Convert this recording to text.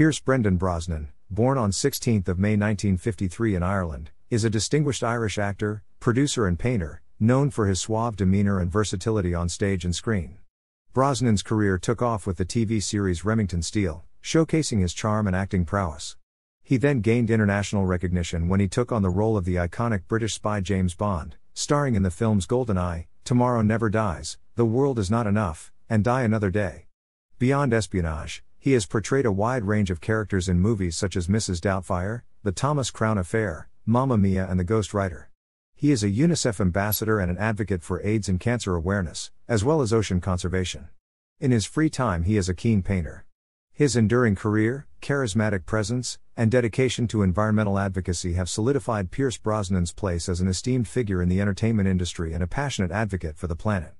Pierce Brendan Brosnan, born on 16 May 1953 in Ireland, is a distinguished Irish actor, producer and painter, known for his suave demeanor and versatility on stage and screen. Brosnan's career took off with the TV series Remington Steele, showcasing his charm and acting prowess. He then gained international recognition when he took on the role of the iconic British spy James Bond, starring in the films GoldenEye, Tomorrow Never Dies, The World Is Not Enough, and Die Another Day. Beyond espionage, he has portrayed a wide range of characters in movies such as Mrs. Doubtfire, The Thomas Crown Affair, Mamma Mia, and The Ghost Writer. He is a UNICEF ambassador and an advocate for AIDS and cancer awareness, as well as ocean conservation. In his free time, he is a keen painter. His enduring career, charismatic presence, and dedication to environmental advocacy have solidified Pierce Brosnan's place as an esteemed figure in the entertainment industry and a passionate advocate for the planet.